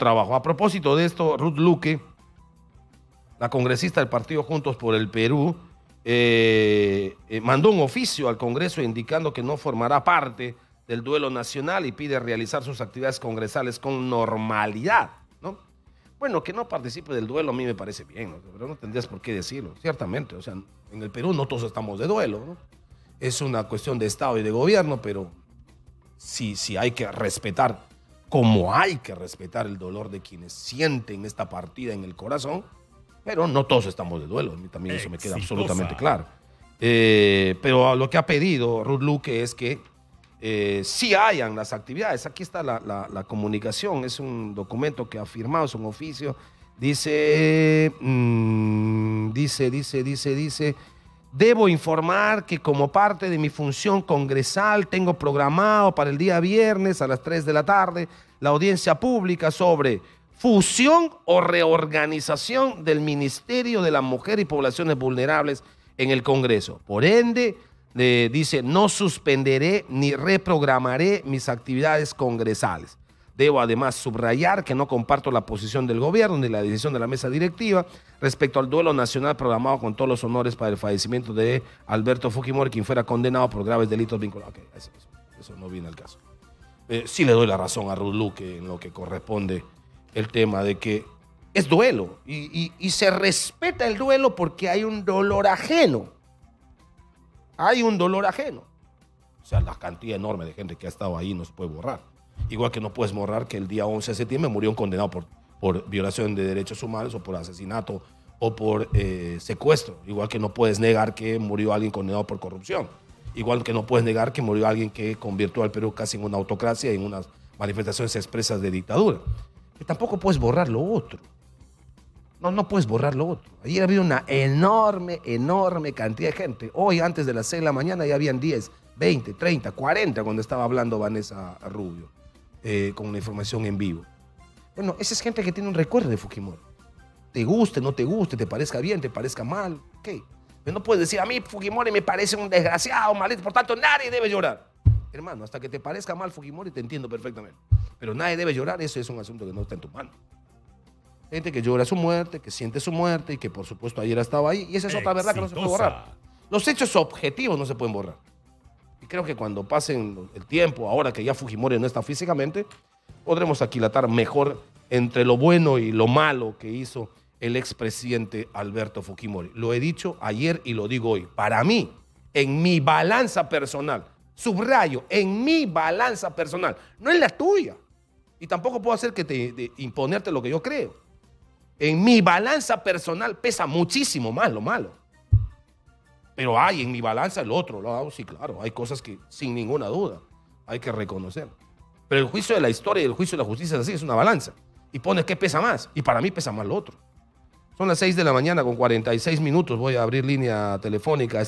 trabajo. A propósito de esto, Ruth Luque, la congresista del partido Juntos por el Perú, eh, eh, mandó un oficio al Congreso indicando que no formará parte del duelo nacional y pide realizar sus actividades congresales con normalidad. ¿no? Bueno, que no participe del duelo a mí me parece bien, ¿no? pero no tendrías por qué decirlo, ciertamente. O sea, en el Perú no todos estamos de duelo. ¿no? Es una cuestión de Estado y de gobierno, pero sí, sí hay que respetar, como hay que respetar el dolor de quienes sienten esta partida en el corazón, pero no todos estamos de duelo. A mí también eso me queda Exitosa. absolutamente claro. Eh, pero lo que ha pedido Ruth Luque es que eh, sí hayan las actividades. Aquí está la, la- la comunicación, es un documento que ha firmado, es un oficio. Dice, mm, dice, dice, dice, dice, debo informar que como parte de mi función congresal tengo programado para el día viernes a las 3 de la tarde la audiencia pública sobre fusión o reorganización del Ministerio de la Mujer y Poblaciones Vulnerables en el Congreso. Por ende, dice, no suspenderé ni reprogramaré mis actividades congresales. Debo además subrayar que no comparto la posición del gobierno ni la decisión de la mesa directiva respecto al duelo nacional programado con todos los honores para el fallecimiento de Alberto Fujimori, quien fuera condenado por graves delitos vinculados. Ok, eso, no viene al caso. Eh, sí le doy la razón a Ruth Luque en lo que corresponde el tema de que es duelo y, y- y se respeta el duelo porque hay un dolor ajeno. Hay un dolor ajeno. O sea, la cantidad enorme de gente que ha estado ahí no se puede borrar. Igual que no puedes borrar que el día 11 de septiembre murió un condenado por, por violación de derechos humanos o por asesinato o por eh, secuestro. Igual que no puedes negar que murió alguien condenado por corrupción. Igual que no puedes negar que murió alguien que convirtió al Perú casi en una autocracia y en unas manifestaciones expresas de dictadura. Que tampoco puedes borrar lo otro. No, no puedes borrar lo otro. Ayer había una enorme, enorme cantidad de gente. Hoy, antes de las 6 de la mañana, ya habían 10, 20, 30, 40 cuando estaba hablando Vanessa Rubio eh, con la información en vivo. Bueno, esa es gente que tiene un recuerdo de Fujimori. Te guste, no te guste, te parezca bien, te parezca mal, ok. Pero no puedes decir, a mí Fujimori me parece un desgraciado, maldito, por tanto nadie debe llorar. Hermano, hasta que te parezca mal Fujimori te entiendo perfectamente. Pero nadie debe llorar, eso es un asunto que no está en tu mano. Gente que llora su muerte, que siente su muerte y que por supuesto ayer estaba ahí. Y esa es otra verdad que no se puede borrar. Los hechos objetivos no se pueden borrar. Creo que cuando pasen el tiempo, ahora que ya Fujimori no está físicamente, podremos aquilatar mejor entre lo bueno y lo malo que hizo el expresidente Alberto Fujimori. Lo he dicho ayer y lo digo hoy. Para mí, en mi balanza personal, subrayo, en mi balanza personal, no en la tuya. Y tampoco puedo hacer que te de imponerte lo que yo creo. En mi balanza personal pesa muchísimo más lo malo. Pero hay en mi balanza el otro lado, sí, claro, hay cosas que sin ninguna duda hay que reconocer. Pero el juicio de la historia y el juicio de la justicia es así, es una balanza. Y pones qué pesa más. Y para mí pesa más lo otro. Son las 6 de la mañana con 46 minutos. Voy a abrir línea telefónica